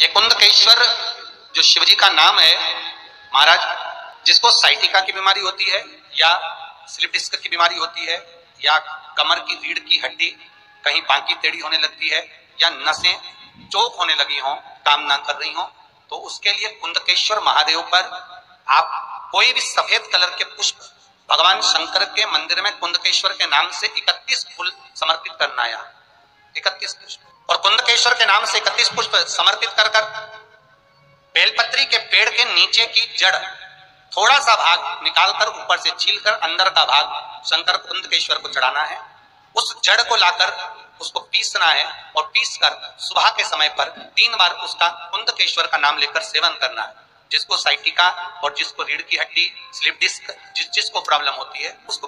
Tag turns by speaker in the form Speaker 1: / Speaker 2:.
Speaker 1: ये कुंदकेश्वर जो शिवजी का नाम है, महाराज, जिसको साइटिका की बीमारी होती है, या स्लिप डिस्क की बीमारी होती है, या कमर की रीढ़ की हड्डी कहीं बांकी टेढ़ी होने लगती है, या नसें चोक होने लगी हों काम ना कर रही हों तो उसके लिए कुंदकेश्वर महादेव पर आप कोई भी सफ़ेद कलर के पुष्प भगवान शंकर के मंदिर में कुंदकेश्वर के नाम से 31 फूल समर्पित करना है। इकतीस पुष्प। और कुंदकेश्वर के नाम से इकतीस पुष्प समर्पित कर कर बेलपत्री के पेड़ के नीचे की जड़ थोड़ा सा भाग निकालकर ऊपर से छीलकर अंदर का भाग शंकर कुंदकेश्वर को चढ़ाना है। उस जड़ को लाकर उसको पीसना है और पीस कर सुबह के समय पर तीन बार उसका कुंदकेश्वर का नाम लेकर सेवन करना है। जिसको साइटिका और जिसको रीढ़ की हड्डी, स्लिप डिस्क, जिस जिसको प्रॉब्लम होती है, उसको